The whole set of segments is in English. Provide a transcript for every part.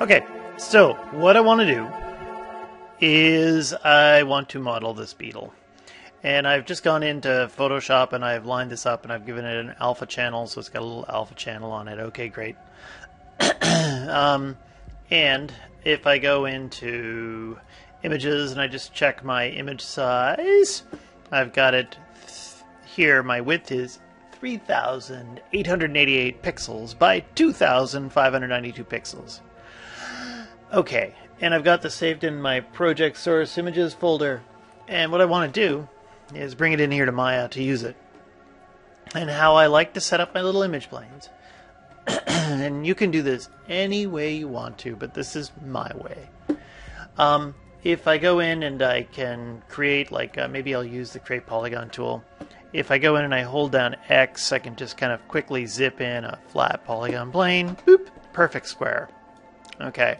Okay, so what I want to do is I want to model this beetle. And I've just gone into Photoshop and I've lined this up and I've given it an alpha channel, so it's got a little alpha channel on it. Okay, great. um, and if I go into images and I just check my image size, I've got it here. My width is 3,888 pixels by 2,592 pixels. Okay, and I've got this saved in my project source images folder. And what I want to do is bring it in here to Maya to use it. And how I like to set up my little image planes. and you can do this any way you want to, but this is my way. Um, if I go in and I can create, like, uh, maybe I'll use the Create Polygon tool. If I go in and I hold down X, I can just kind of quickly zip in a flat polygon plane. Boop, perfect square. Okay.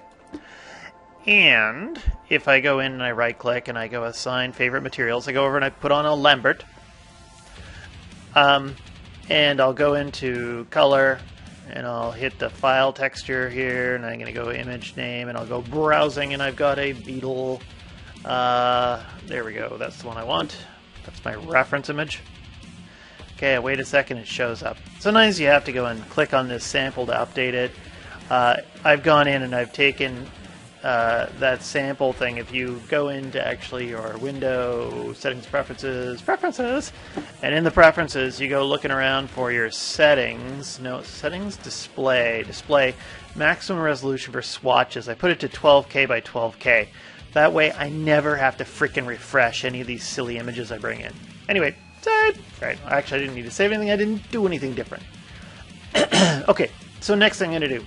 And if I go in and I right click and I go assign favorite materials, I go over and I put on a Lambert. Um, and I'll go into color and I'll hit the file texture here and I'm going to go image name and I'll go browsing and I've got a beetle. Uh, there we go. That's the one I want. That's my reference image. Okay, wait a second, it shows up. Sometimes you have to go and click on this sample to update it. Uh, I've gone in and I've taken uh, that sample thing, if you go into actually your window settings preferences, preferences, and in the preferences you go looking around for your settings. No, settings display, display maximum resolution for swatches. I put it to 12K by 12K. That way I never have to freaking refresh any of these silly images I bring in. Anyway, save. Right, actually I didn't need to save anything. I didn't do anything different. okay, so next thing I'm going to do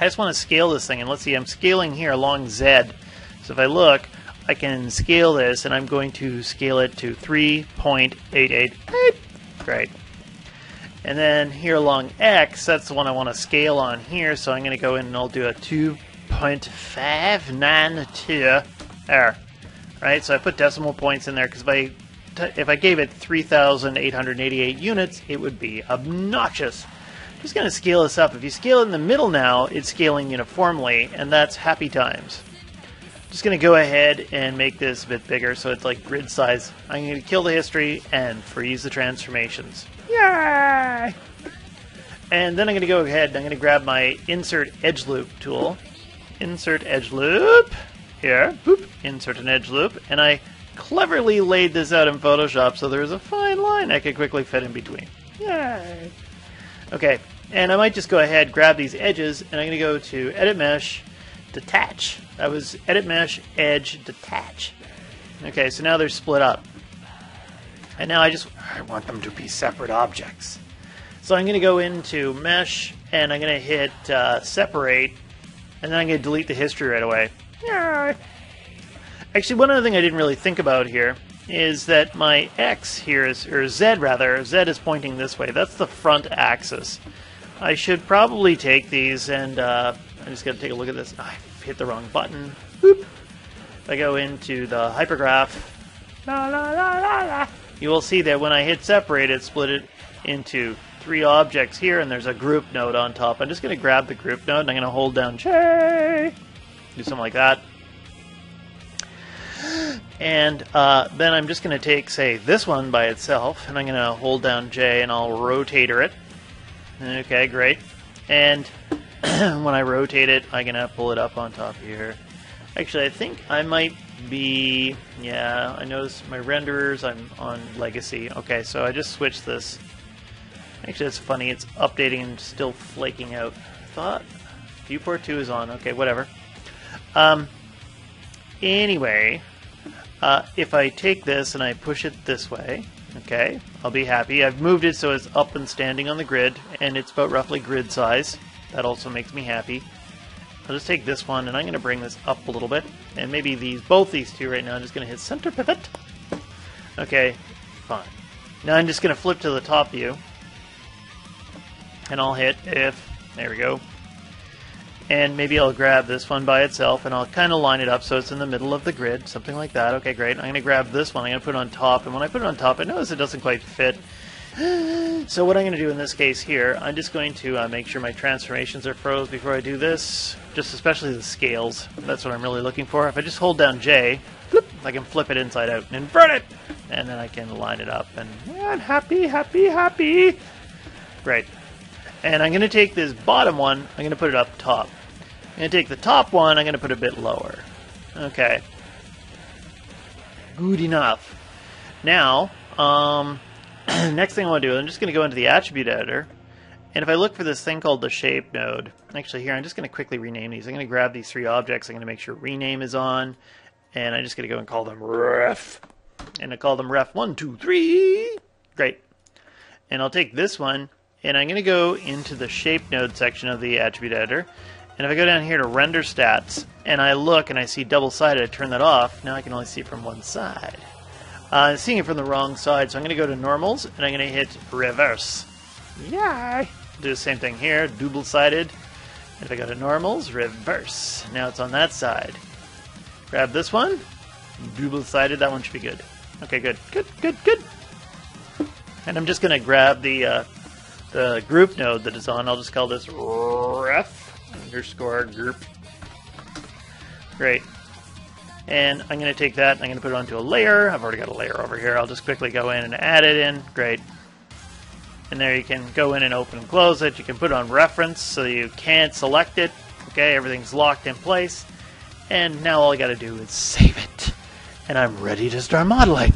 I just want to scale this thing, and let's see, I'm scaling here along Z. So if I look, I can scale this, and I'm going to scale it to 3.888. Great. And then here along X, that's the one I want to scale on here, so I'm going to go in and I'll do a 2.592 there. Right, so I put decimal points in there because if I if I gave it 3,888 units, it would be obnoxious. Just going to scale this up. If you scale in the middle now, it's scaling uniformly, and that's happy times. I'm just going to go ahead and make this a bit bigger so it's like grid size. I'm going to kill the history and freeze the transformations. Yay! And then I'm going to go ahead and I'm going to grab my Insert Edge Loop tool. Insert Edge Loop. Here. Boop. Insert an edge loop. And I cleverly laid this out in Photoshop so there's a fine line I could quickly fit in between. Yay! Okay, and I might just go ahead, grab these edges, and I'm going to go to Edit Mesh, Detach. That was Edit Mesh, Edge, Detach. Okay, so now they're split up. And now I just I want them to be separate objects. So I'm going to go into Mesh, and I'm going to hit uh, Separate, and then I'm going to delete the history right away. Actually, one other thing I didn't really think about here is that my X here is, or Z rather, Z is pointing this way. That's the front axis. I should probably take these and uh, I'm just going to take a look at this. I hit the wrong button. Boop. If I go into the hypergraph, la, la, la, you will see that when I hit separate, it split it into three objects here, and there's a group node on top. I'm just going to grab the group node, and I'm going to hold down J, do something like that. And uh, then I'm just going to take, say, this one by itself, and I'm going to hold down J and I'll rotator it. Okay, great. And when I rotate it, I'm going to pull it up on top here. Actually, I think I might be... Yeah, I notice my renderers, I'm on Legacy. Okay, so I just switched this. Actually, it's funny, it's updating and still flaking out. I thought viewport 2 is on. Okay, whatever. Um, anyway, uh, if I take this and I push it this way, okay, I'll be happy. I've moved it so it's up and standing on the grid, and it's about roughly grid size. That also makes me happy. I'll just take this one, and I'm going to bring this up a little bit, and maybe these, both these two right now, I'm just going to hit center pivot. Okay, fine. Now I'm just going to flip to the top view, and I'll hit if, there we go, and maybe I'll grab this one by itself and I'll kind of line it up so it's in the middle of the grid, something like that. Okay, great. I'm going to grab this one, I'm going to put it on top, and when I put it on top, I notice it doesn't quite fit. So what I'm going to do in this case here, I'm just going to uh, make sure my transformations are froze before I do this, just especially the scales. That's what I'm really looking for. If I just hold down J, I can flip it inside out and invert it, and then I can line it up, and yeah, I'm happy, happy, happy. Great. And I'm going to take this bottom one, I'm going to put it up top. Going to take the top one, I'm going to put a bit lower. Okay. Good enough. Now, um, next thing I want to do, I'm just going to go into the attribute editor, and if I look for this thing called the shape node, actually here, I'm just going to quickly rename these. I'm going to grab these three objects, I'm going to make sure rename is on, and I'm just going to go and call them ref. And I call them ref one, two, three. Great. And I'll take this one, and I'm going to go into the shape node section of the attribute editor. And if I go down here to render stats, and I look and I see double-sided, I turn that off. Now I can only see from one side. Uh, seeing it from the wrong side, so I'm going to go to normals, and I'm going to hit reverse. Yeah. Do the same thing here, double-sided. If I go to normals, reverse. Now it's on that side. Grab this one, double-sided. That one should be good. Okay, good, good, good, good. And I'm just going to grab the uh, the group node that is on. I'll just call this ref underscore group. Great. And I'm going to take that and I'm going to put it onto a layer. I've already got a layer over here. I'll just quickly go in and add it in. Great. And there you can go in and open and close it. You can put it on reference so you can't select it. Okay, everything's locked in place. And now all I got to do is save it. And I'm ready to start modeling.